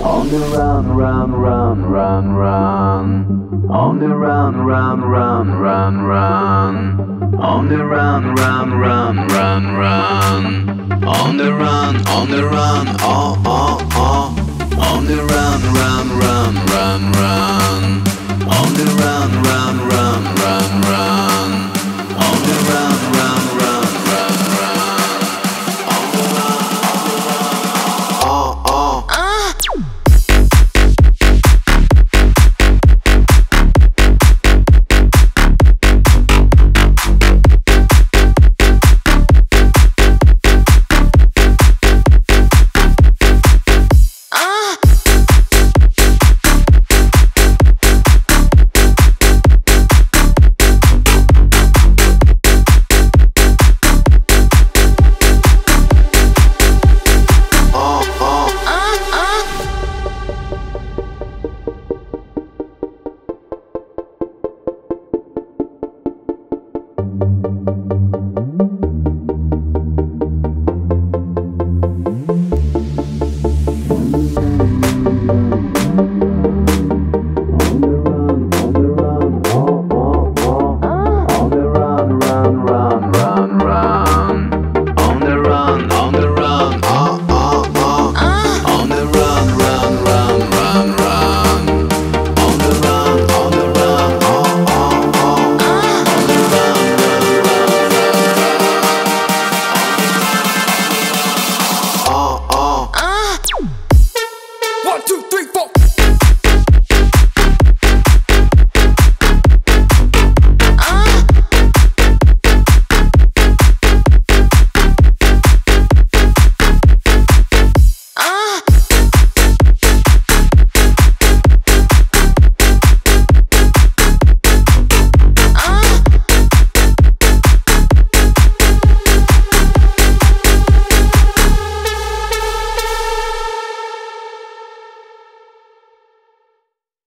On the run, run, run, run, run. On the run, run, run, run, run. On the run, run, run, run, run. On the run, on the run, oh, oh, oh. On the run, run, run, run, run. On the run, run, run, run,